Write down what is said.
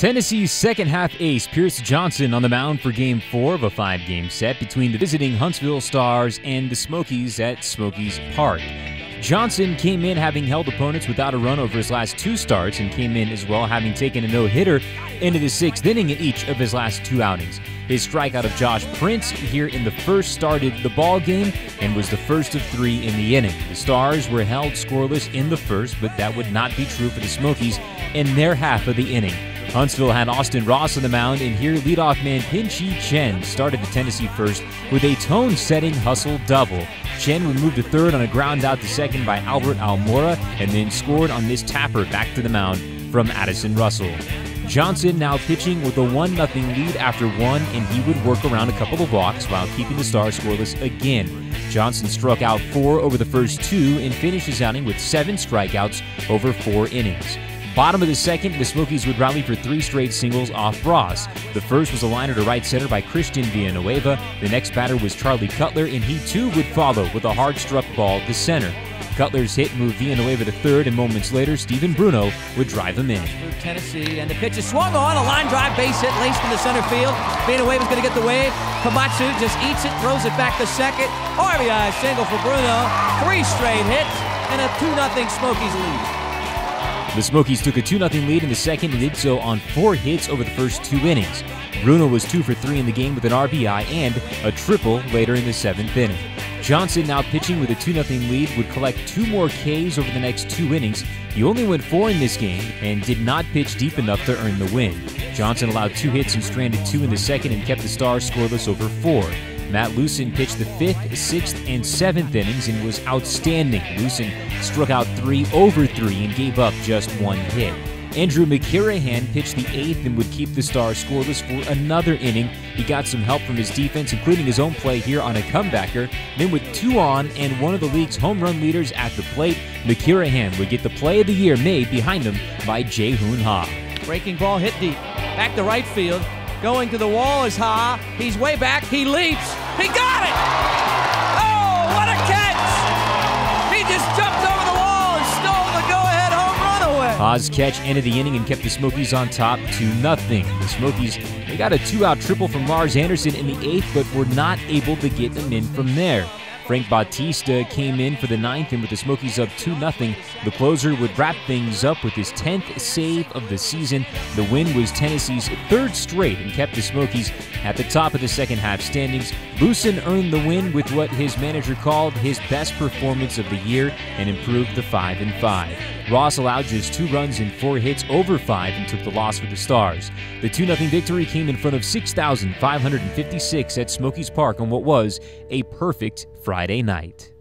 Tennessee's second half ace Pierce Johnson on the mound for game four of a five game set between the visiting Huntsville Stars and the Smokies at Smokies Park. Johnson came in having held opponents without a run over his last two starts and came in as well having taken a no hitter into the sixth inning in each of his last two outings. His strikeout of Josh Prince here in the first started the ball game and was the first of three in the inning. The Stars were held scoreless in the first, but that would not be true for the Smokies in their half of the inning. Huntsville had Austin Ross on the mound, and here leadoff man Pin-Chieh Chen started the Tennessee first with a tone-setting hustle double. Chen would move to third on a ground out to second by Albert Almora, and then scored on this tapper back to the mound from Addison Russell. Johnson now pitching with a 1 0 lead after one, and he would work around a couple of walks while keeping the Stars scoreless again. Johnson struck out four over the first two and finished his outing with seven strikeouts over four innings. Bottom of the second, the Smokies would rally for three straight singles off Ross. The first was a liner to right center by Christian Villanueva. The next batter was Charlie Cutler, and he too would follow with a hard struck ball to center. Cutler's hit moved Villanueva to third, and moments later, Stephen Bruno would drive him in. Tennessee, and the pitch is swung on. A line drive base hit laced in the center field. Villanueva's going to get the wave. Komatsu just eats it, throws it back to second. RBI single for Bruno. Three straight hits, and a 2 0 Smokies lead. The Smokies took a 2 0 lead in the second and did so on four hits over the first two innings. Bruno was 2 for 3 in the game with an RBI and a triple later in the seventh inning. Johnson, now pitching with a 2 0 lead, would collect two more Ks over the next two innings. He only went four in this game and did not pitch deep enough to earn the win. Johnson allowed two hits and stranded two in the second and kept the Stars scoreless over four. Matt Loosen pitched the fifth, sixth, and seventh innings and was outstanding. Loosen struck out three over three and gave up just one hit. Andrew McKirahan pitched the eighth and would keep the Stars scoreless for another inning. He got some help from his defense, including his own play here on a comebacker. Then, with two on and one of the league's home run leaders at the plate, McKirahan would get the play of the year made behind him by Jae Hoon Ha. Breaking ball hit deep. Back to right field. Going to the wall is Ha. He's way back. He leaps. He got it! Oh, what a catch! He just jumped over the wall and stole the go-ahead home run away. Ha's catch ended the inning and kept the Smokies on top 2 nothing. The Smokies they got a two-out triple from Lars Anderson in the eighth, but were not able to get them in from there. Frank Batista came in for the ninth, and with the Smokies up 2 0, the closer would wrap things up with his 10th save of the season. The win was Tennessee's third straight and kept the Smokies at the top of the second half standings. Loosen earned the win with what his manager called his best performance of the year and improved the 5 and 5. Ross allowed just two runs and four hits over five and took the loss for the Stars. The 2 0 victory came in front of 6,556 at Smokies Park on what was a perfect Friday night.